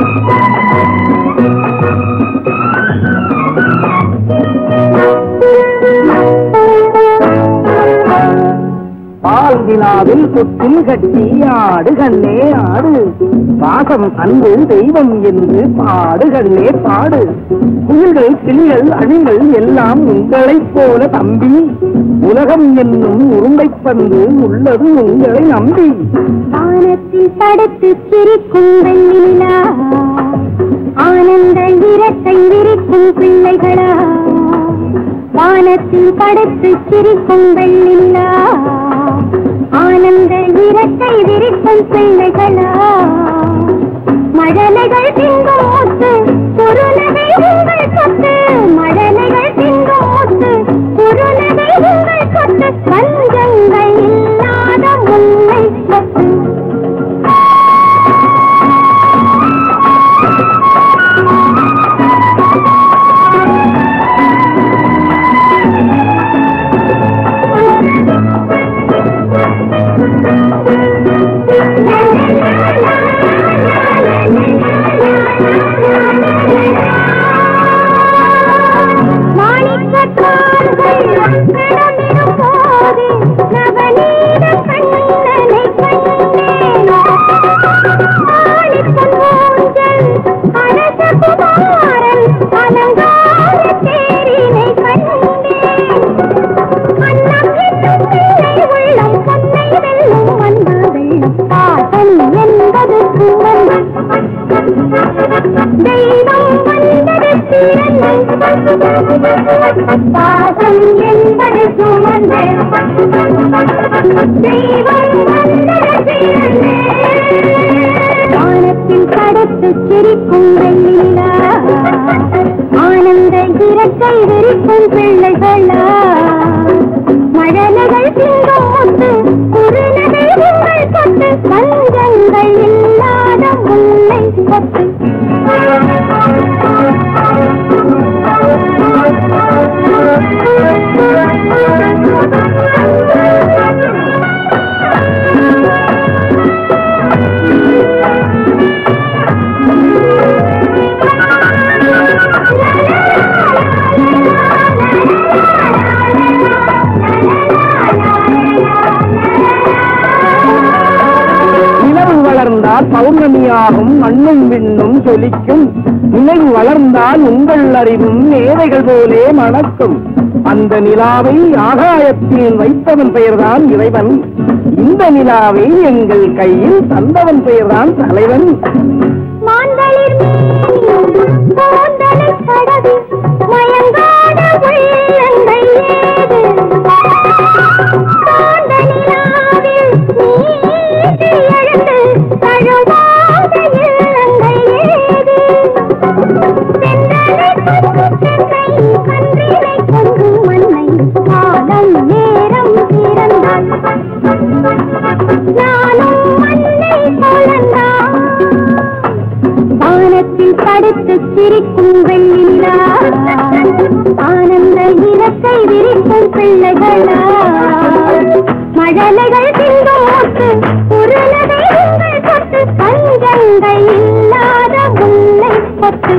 Thank you. விழாவில் குத்தில் கட்டி ஆடு கண்ணே ஆடு. பாசம் அன்பு தெய்வம் என்று பாடு கண்ணே பாடு. குயில்கள் கிளிகள் அணிகள் எல்லாம் உங்களைப் போல தம்பி. உலகம் என்னும் உருண்டை பந்து உள்ளது உங்களை நம்பி. வானத்தில் படுத்து சிரிக்கும் வெண்ணிலா. ஆனந்த இரட்டை விரிக்கும் பிள்ளைகளா. வானத்தில் படுத்து சிரிக்கும் வெண்ணிலா. ஆனந்த இரட்டை விரிக்கும் பிள்ளைகளா. மழலைகள் திங்கும் மூத்து குறுநகை பாசம் என்பது சுமந்து தெய்வம் வானத்தில் படத்து சிரிக்கும் வெண்ணிலா ஆனந்த இறக்கை விரிக்கும் பிள்ளைகளா மழலைகள் சிங்கம் வளர்ந்தால் பௌர்ணமியாகும் மண்ணும் விண்ணும் சொலிக்கும். நினைவு வளர்ந்தால் உங்கள் அறிவும் மேதைகள் போலே மணக்கும். அந்த நிலாவை ஆகாயத்தில் வைத்தவன் பெயர்தான் இறைவன். இந்த நிலாவை எங்கள் கையில் தந்தவன் பெயர்தான் தலைவன். மாந்தளிர் அடுத்து சிரிக்கும் வெள்ளிலா ஆனந்த இலக்கை விரிக்கும் பிள்ளைகளா. மழலைகள் சிந்தும் மூட்டு பஞ்சங்கள் இல்லாத உன்னை கொட்டு